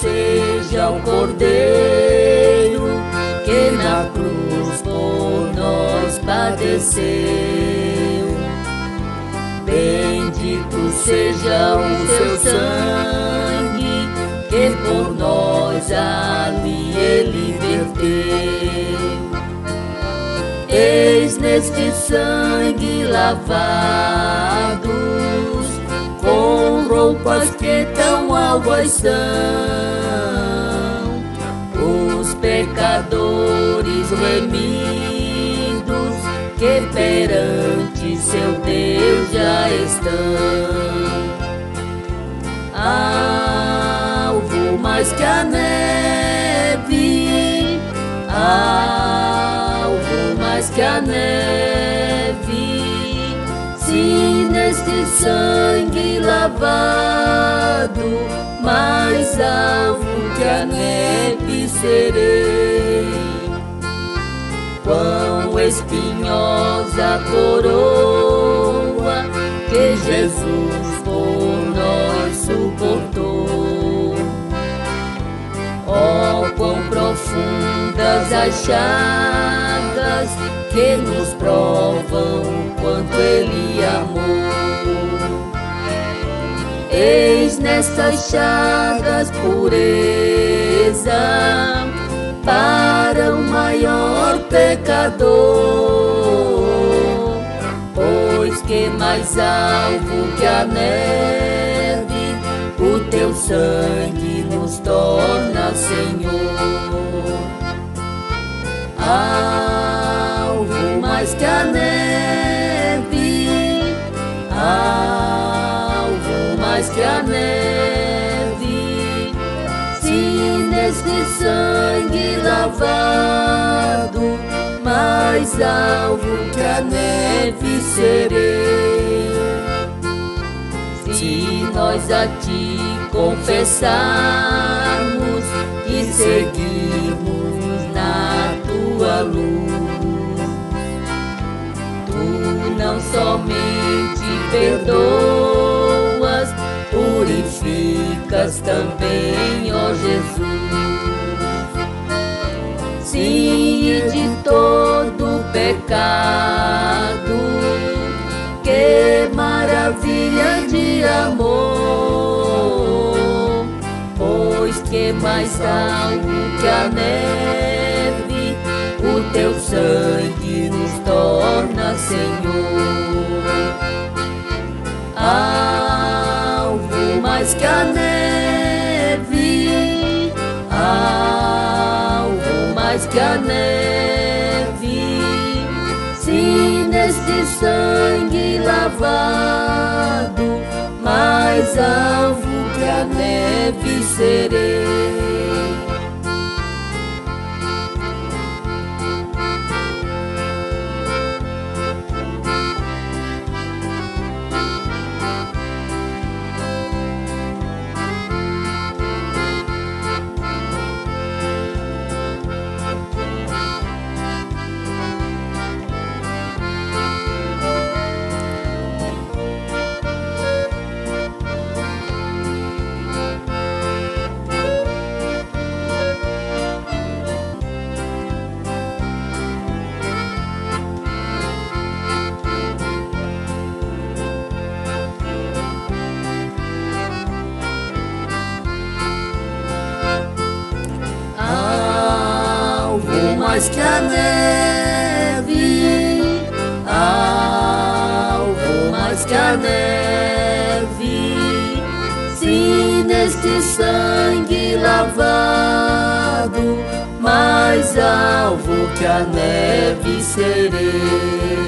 seja o Cordeiro que na cruz por nós padeceu. Bendito seja o seu sangue que por nós ali ele verteu. Eis neste sangue lavados roupas que tão alvas são os pecadores remidos que perante seu Deus já estão. Alvo mais que a neve, alvo mais que a neve, se neste sangue lavado, mais alvo que a neve serei. Quão espinhosa coroa que Jesus por nós suportou. Oh, quão profundas as chagas que nos provam Eis nestas chagas pureza para o maior pecador, pois que mais alvo que a neve, o teu sangue nos torna, Senhor. Alvo neste sangue lavado, mais alvo que a neve serei. Se nós a ti confessarmos e seguirmos na tua luz, tu não somente perdoas, purificas também, ó Jesus. Sim, de todo pecado, que maravilha de amor, pois que mais alto que a neve, o teu sangue nos torna, Senhor. A neve, se neste sangue lavado, mais que a neve, alvo mais que a neve, se neste sangue lavado, mais alvo que a neve serei.